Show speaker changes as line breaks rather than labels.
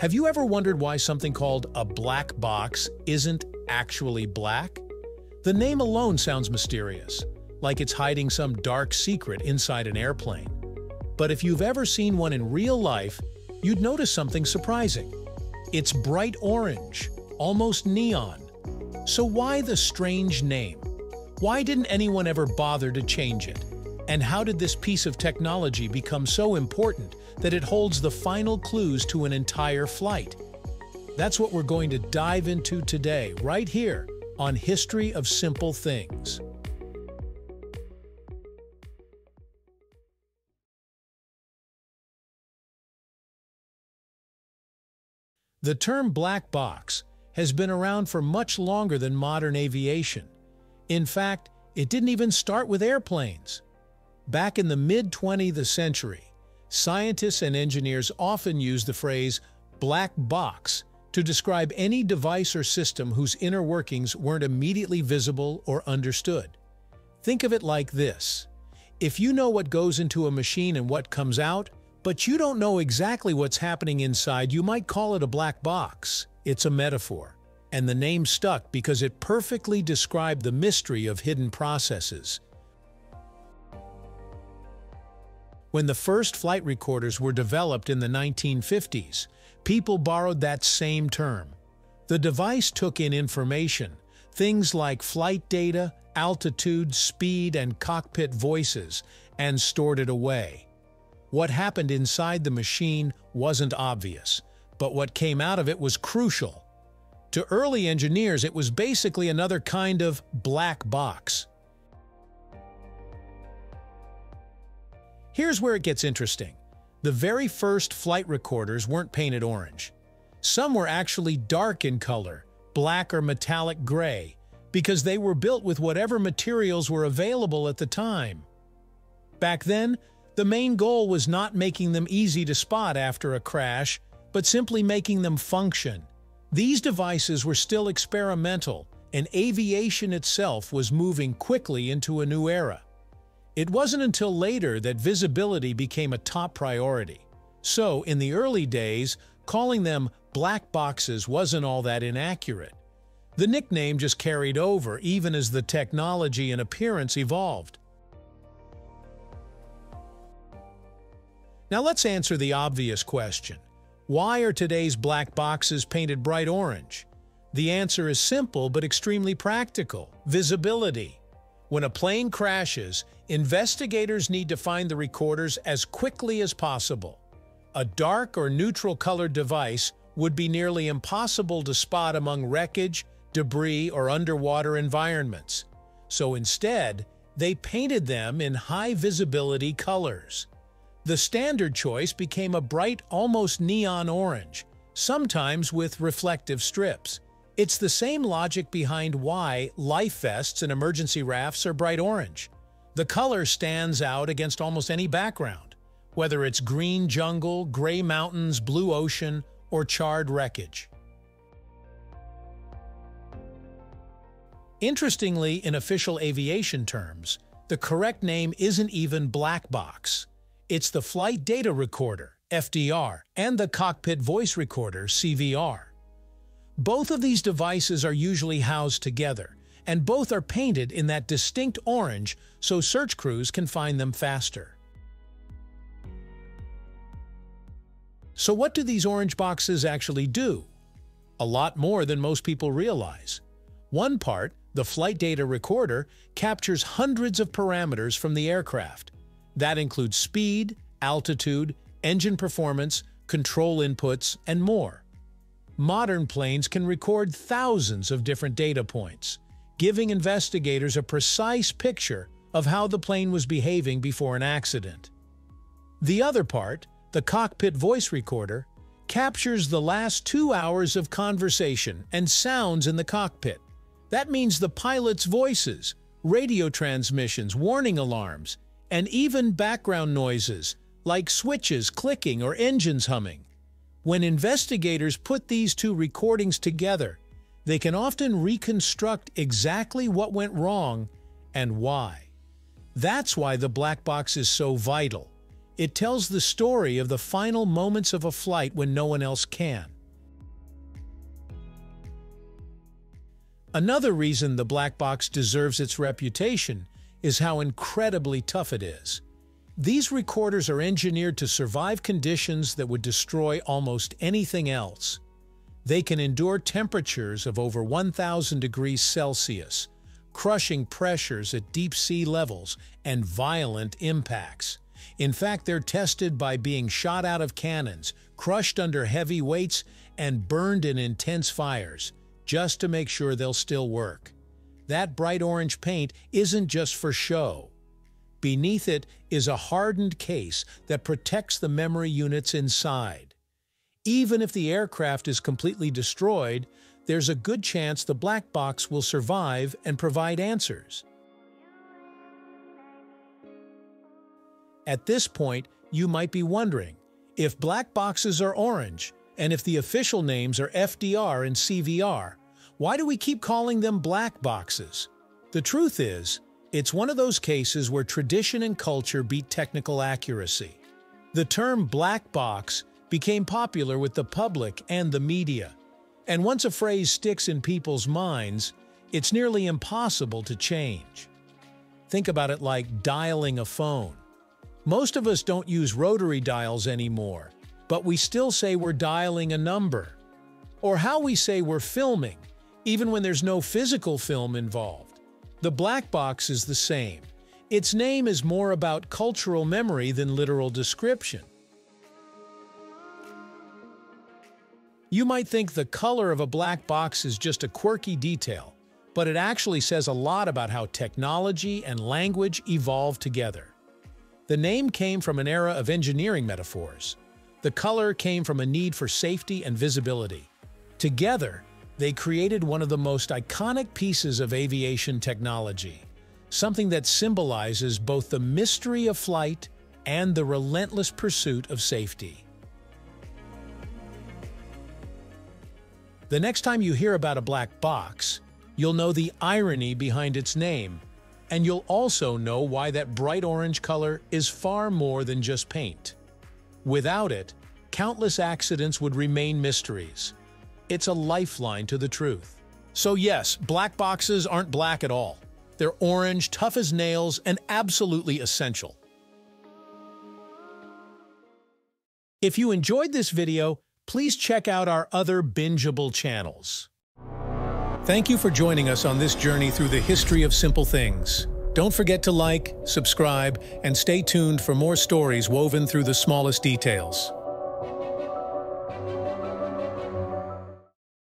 Have you ever wondered why something called a black box isn't actually black? The name alone sounds mysterious, like it's hiding some dark secret inside an airplane. But if you've ever seen one in real life, you'd notice something surprising. It's bright orange, almost neon. So why the strange name? Why didn't anyone ever bother to change it? And how did this piece of technology become so important that it holds the final clues to an entire flight? That's what we're going to dive into today, right here, on History of Simple Things. The term black box has been around for much longer than modern aviation. In fact, it didn't even start with airplanes. Back in the mid-20th century, scientists and engineers often used the phrase black box to describe any device or system whose inner workings weren't immediately visible or understood. Think of it like this. If you know what goes into a machine and what comes out, but you don't know exactly what's happening inside, you might call it a black box. It's a metaphor. And the name stuck because it perfectly described the mystery of hidden processes. When the first flight recorders were developed in the 1950s, people borrowed that same term. The device took in information, things like flight data, altitude, speed, and cockpit voices, and stored it away. What happened inside the machine wasn't obvious, but what came out of it was crucial. To early engineers, it was basically another kind of black box. Here's where it gets interesting. The very first flight recorders weren't painted orange. Some were actually dark in color, black or metallic gray, because they were built with whatever materials were available at the time. Back then, the main goal was not making them easy to spot after a crash, but simply making them function. These devices were still experimental, and aviation itself was moving quickly into a new era. It wasn't until later that visibility became a top priority. So, in the early days, calling them black boxes wasn't all that inaccurate. The nickname just carried over even as the technology and appearance evolved. Now let's answer the obvious question. Why are today's black boxes painted bright orange? The answer is simple but extremely practical – visibility. When a plane crashes, investigators need to find the recorders as quickly as possible. A dark or neutral-colored device would be nearly impossible to spot among wreckage, debris, or underwater environments. So instead, they painted them in high-visibility colors. The standard choice became a bright, almost neon orange, sometimes with reflective strips. It's the same logic behind why life vests and emergency rafts are bright orange. The color stands out against almost any background, whether it's green jungle, gray mountains, blue ocean, or charred wreckage. Interestingly, in official aviation terms, the correct name isn't even black box. It's the Flight Data Recorder, FDR, and the Cockpit Voice Recorder, CVR. Both of these devices are usually housed together, and both are painted in that distinct orange so search crews can find them faster. So what do these orange boxes actually do? A lot more than most people realize. One part, the flight data recorder, captures hundreds of parameters from the aircraft, that includes speed, altitude, engine performance, control inputs, and more. Modern planes can record thousands of different data points, giving investigators a precise picture of how the plane was behaving before an accident. The other part, the cockpit voice recorder, captures the last two hours of conversation and sounds in the cockpit. That means the pilot's voices, radio transmissions, warning alarms, and even background noises, like switches clicking or engines humming. When investigators put these two recordings together, they can often reconstruct exactly what went wrong and why. That's why the black box is so vital. It tells the story of the final moments of a flight when no one else can. Another reason the black box deserves its reputation is how incredibly tough it is. These recorders are engineered to survive conditions that would destroy almost anything else. They can endure temperatures of over 1,000 degrees Celsius, crushing pressures at deep sea levels, and violent impacts. In fact, they're tested by being shot out of cannons, crushed under heavy weights, and burned in intense fires just to make sure they'll still work. That bright orange paint isn't just for show. Beneath it is a hardened case that protects the memory units inside. Even if the aircraft is completely destroyed, there's a good chance the black box will survive and provide answers. At this point, you might be wondering, if black boxes are orange, and if the official names are FDR and CVR, why do we keep calling them black boxes? The truth is, it's one of those cases where tradition and culture beat technical accuracy. The term black box became popular with the public and the media. And once a phrase sticks in people's minds, it's nearly impossible to change. Think about it like dialing a phone. Most of us don't use rotary dials anymore, but we still say we're dialing a number. Or how we say we're filming, even when there's no physical film involved. The black box is the same. Its name is more about cultural memory than literal description. You might think the color of a black box is just a quirky detail, but it actually says a lot about how technology and language evolved together. The name came from an era of engineering metaphors. The color came from a need for safety and visibility. Together, they created one of the most iconic pieces of aviation technology, something that symbolizes both the mystery of flight and the relentless pursuit of safety. The next time you hear about a black box, you'll know the irony behind its name, and you'll also know why that bright orange color is far more than just paint. Without it, countless accidents would remain mysteries, it's a lifeline to the truth. So yes, black boxes aren't black at all. They're orange, tough as nails, and absolutely essential. If you enjoyed this video, please check out our other bingeable channels. Thank you for joining us on this journey through the history of simple things. Don't forget to like, subscribe, and stay tuned for more stories woven through the smallest details.